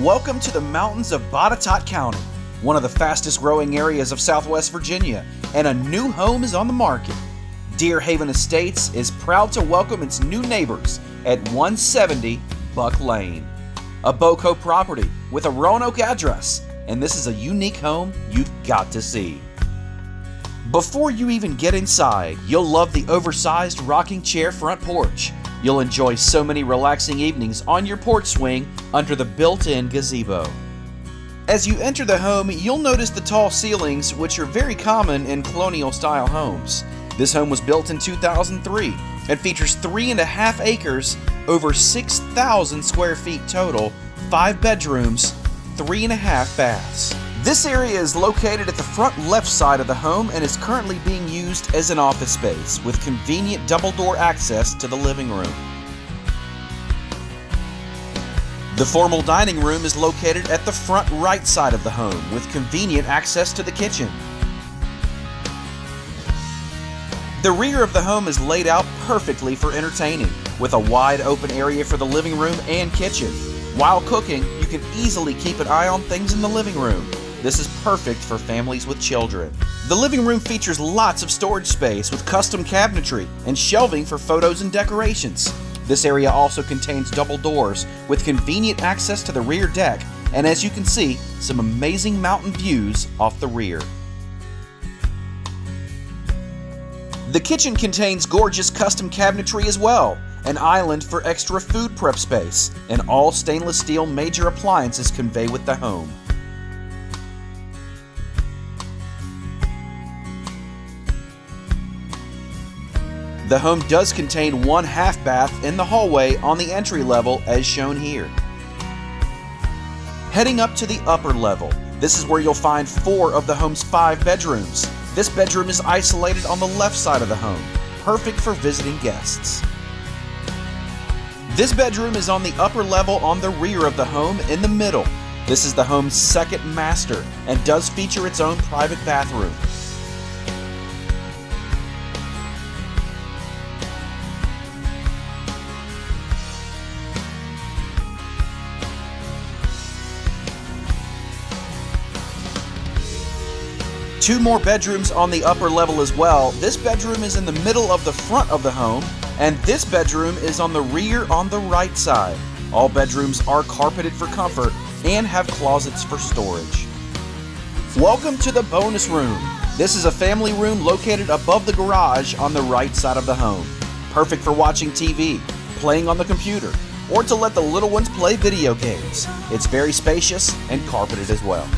Welcome to the mountains of Botetourt County, one of the fastest growing areas of Southwest Virginia, and a new home is on the market. Deer Haven Estates is proud to welcome its new neighbors at 170 Buck Lane. A Boco property with a Roanoke address, and this is a unique home you've got to see. Before you even get inside, you'll love the oversized rocking chair front porch You'll enjoy so many relaxing evenings on your porch swing under the built-in gazebo. As you enter the home, you'll notice the tall ceilings, which are very common in colonial-style homes. This home was built in 2003 and features three and a half acres, over 6,000 square feet total, five bedrooms, three and a half baths. This area is located at the front left side of the home and is currently being used as an office space with convenient double door access to the living room. The formal dining room is located at the front right side of the home with convenient access to the kitchen. The rear of the home is laid out perfectly for entertaining, with a wide open area for the living room and kitchen. While cooking, you can easily keep an eye on things in the living room, this is perfect for families with children. The living room features lots of storage space with custom cabinetry and shelving for photos and decorations. This area also contains double doors with convenient access to the rear deck and as you can see, some amazing mountain views off the rear. The kitchen contains gorgeous custom cabinetry as well, an island for extra food prep space, and all stainless steel major appliances convey with the home. The home does contain one half bath in the hallway on the entry level as shown here. Heading up to the upper level, this is where you'll find four of the home's five bedrooms. This bedroom is isolated on the left side of the home, perfect for visiting guests. This bedroom is on the upper level on the rear of the home in the middle. This is the home's second master and does feature its own private bathroom. Two more bedrooms on the upper level as well. This bedroom is in the middle of the front of the home, and this bedroom is on the rear on the right side. All bedrooms are carpeted for comfort and have closets for storage. Welcome to the bonus room. This is a family room located above the garage on the right side of the home. Perfect for watching TV, playing on the computer, or to let the little ones play video games. It's very spacious and carpeted as well.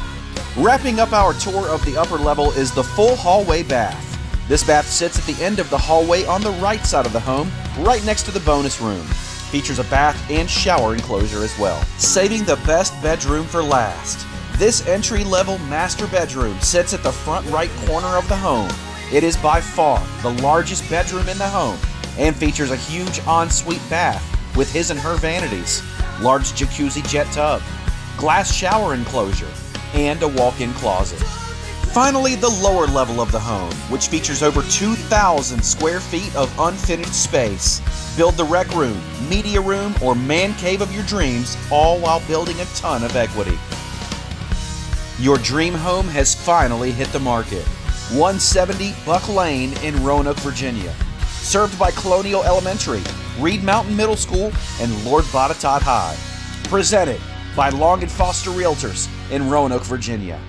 Wrapping up our tour of the upper level is the full hallway bath. This bath sits at the end of the hallway on the right side of the home, right next to the bonus room. Features a bath and shower enclosure as well. Saving the best bedroom for last. This entry-level master bedroom sits at the front right corner of the home. It is by far the largest bedroom in the home and features a huge ensuite bath with his and her vanities, large jacuzzi jet tub, glass shower enclosure, and a walk-in closet. Finally, the lower level of the home, which features over 2,000 square feet of unfinished space. Build the rec room, media room, or man cave of your dreams, all while building a ton of equity. Your dream home has finally hit the market. 170 Buck Lane in Roanoke, Virginia. Served by Colonial Elementary, Read Mountain Middle School, and Lord Botetourt High. Presented by Long and Foster Realtors in Roanoke, Virginia.